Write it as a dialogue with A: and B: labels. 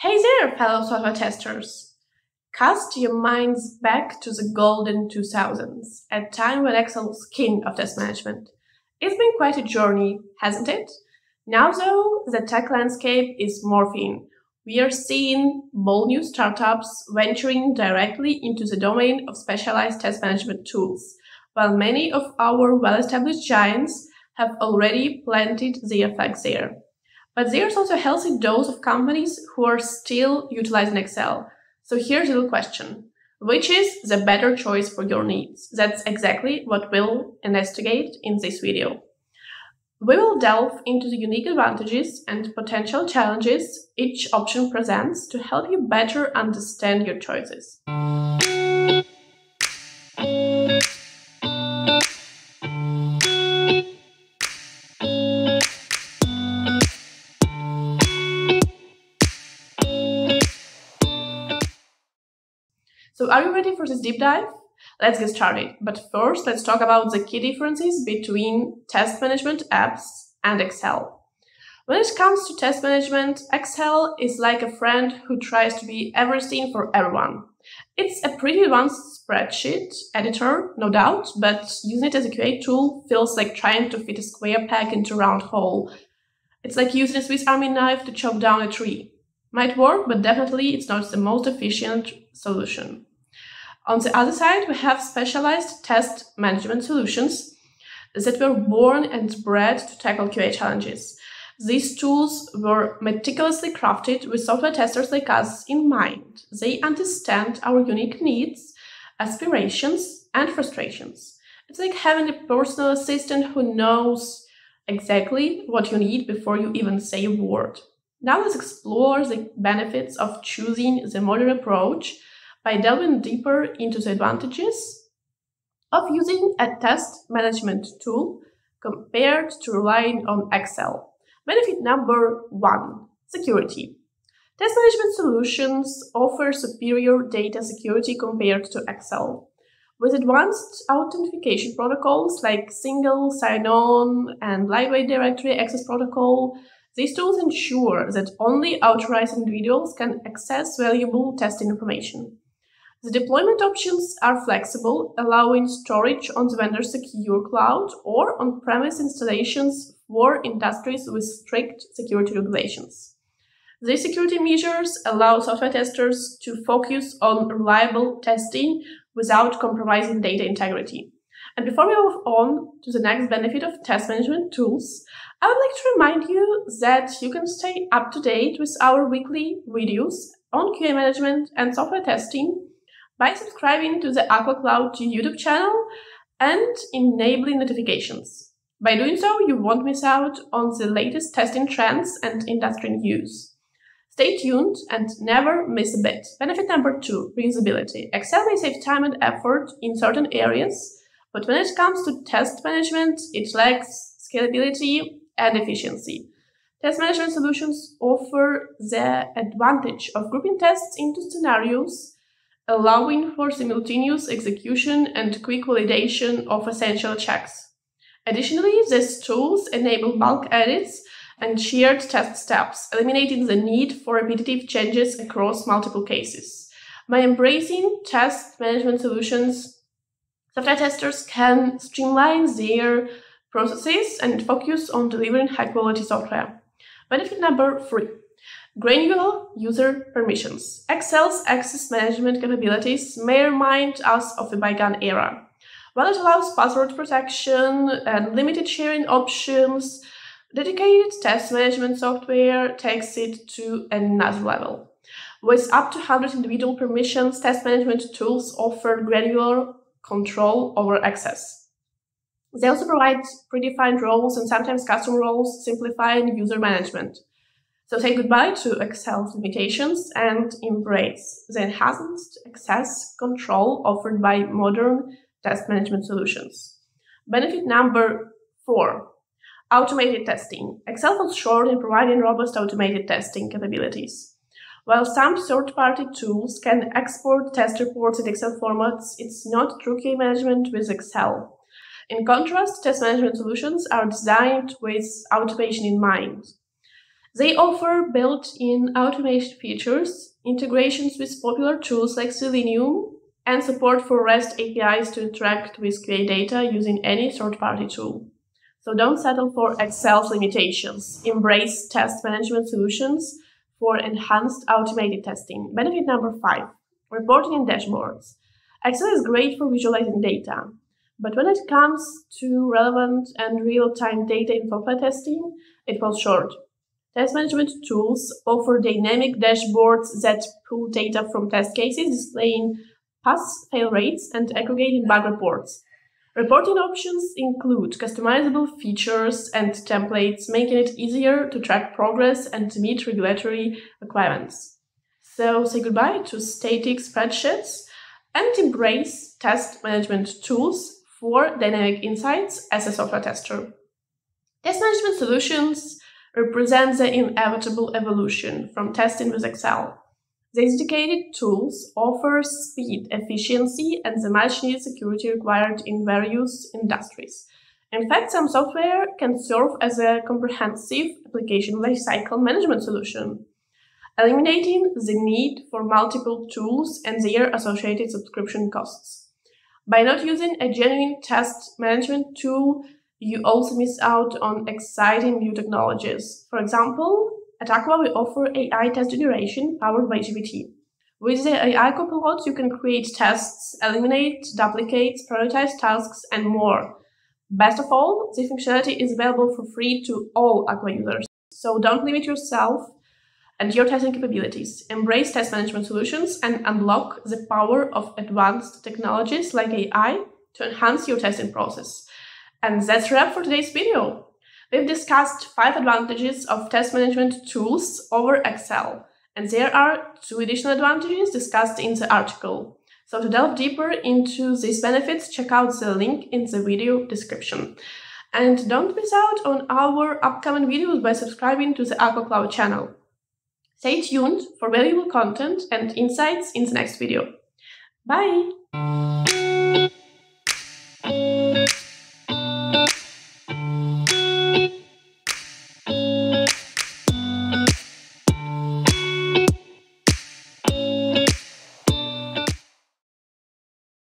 A: Hey there, fellow software testers! Cast your minds back to the golden 2000s, a time when Excel was king of test management. It's been quite a journey, hasn't it? Now, though, the tech landscape is morphing. We are seeing bold new startups venturing directly into the domain of specialized test management tools, while many of our well established giants have already planted their flags there. But there's also a healthy dose of companies who are still utilizing Excel. So here's a little question. Which is the better choice for your needs? That's exactly what we'll investigate in this video. We will delve into the unique advantages and potential challenges each option presents to help you better understand your choices. So are you ready for this deep dive? Let's get started. But first, let's talk about the key differences between test management apps and Excel. When it comes to test management, Excel is like a friend who tries to be everything for everyone. It's a pretty advanced spreadsheet editor, no doubt, but using it as a QA tool feels like trying to fit a square peg into a round hole. It's like using a Swiss Army knife to chop down a tree. Might work, but definitely it's not the most efficient solution. On the other side, we have specialized test management solutions that were born and bred to tackle QA challenges. These tools were meticulously crafted with software testers like us in mind. They understand our unique needs, aspirations, and frustrations. It's like having a personal assistant who knows exactly what you need before you even say a word. Now let's explore the benefits of choosing the modern approach by delving deeper into the advantages of using a test management tool compared to relying on Excel. Benefit number one security. Test management solutions offer superior data security compared to Excel. With advanced authentication protocols like single sign-on and lightweight directory access protocol, these tools ensure that only authorized individuals can access valuable testing information. The deployment options are flexible, allowing storage on the vendor's secure cloud or on-premise installations for industries with strict security regulations. These security measures allow software testers to focus on reliable testing without compromising data integrity. And before we move on to the next benefit of test management tools, I would like to remind you that you can stay up to date with our weekly videos on QA management and software testing by subscribing to the Aqua Cloud YouTube channel and enabling notifications. By doing so, you won't miss out on the latest testing trends and industry news. Stay tuned and never miss a bit. Benefit number two, reusability. Excel may save time and effort in certain areas, but when it comes to test management, it lacks scalability and efficiency. Test management solutions offer the advantage of grouping tests into scenarios allowing for simultaneous execution and quick validation of essential checks. Additionally, these tools enable bulk edits and shared test steps, eliminating the need for repetitive changes across multiple cases. By embracing test management solutions, software testers can streamline their processes and focus on delivering high quality software. Benefit number three Granular user permissions. Excel's access management capabilities may remind us of a bygone era. While it allows password protection and limited sharing options, dedicated test management software takes it to another level. With up to 100 individual permissions, test management tools offer granular control over access. They also provide predefined roles and sometimes custom roles, simplifying user management. So say goodbye to Excel's limitations and embrace the enhanced access control offered by modern test management solutions. Benefit number four, automated testing. Excel falls short in providing robust automated testing capabilities. While some third-party tools can export test reports in Excel formats, it's not true QA management with Excel. In contrast, test management solutions are designed with automation in mind. They offer built in automation features, integrations with popular tools like Selenium, and support for REST APIs to interact with QA data using any third party tool. So don't settle for Excel's limitations. Embrace test management solutions for enhanced automated testing. Benefit number five reporting and dashboards. Excel is great for visualizing data, but when it comes to relevant and real time data in software testing, it falls short. Test management tools offer dynamic dashboards that pull data from test cases, displaying pass fail rates and aggregating bug reports. Reporting options include customizable features and templates, making it easier to track progress and to meet regulatory requirements. So say goodbye to static spreadsheets and embrace test management tools for dynamic insights as a software tester. Test management solutions represent the inevitable evolution from testing with Excel. These dedicated tools offer speed, efficiency, and the much needed security required in various industries. In fact, some software can serve as a comprehensive application lifecycle management solution, eliminating the need for multiple tools and their associated subscription costs. By not using a genuine test management tool, you also miss out on exciting new technologies. For example, at Aqua, we offer AI test generation powered by GPT. With the AI copilot, you can create tests, eliminate duplicates, prioritize tasks, and more. Best of all, this functionality is available for free to all Aqua users. So don't limit yourself and your testing capabilities. Embrace test management solutions and unlock the power of advanced technologies like AI to enhance your testing process. And that's wrap for today's video. We've discussed five advantages of test management tools over Excel, and there are two additional advantages discussed in the article. So to delve deeper into these benefits, check out the link in the video description. And don't miss out on our upcoming videos by subscribing to the Aqua Cloud channel. Stay tuned for valuable content and insights in the next video. Bye!